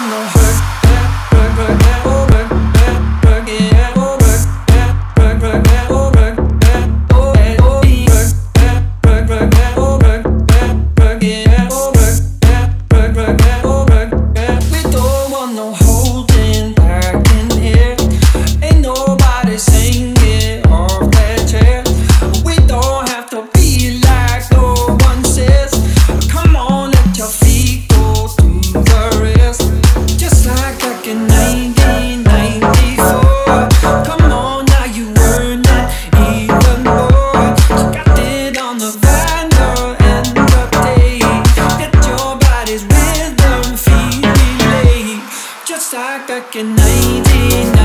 gonna hurt, hurt, hurt, hurt. just like back in 1990